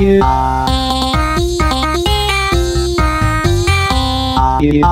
you. you.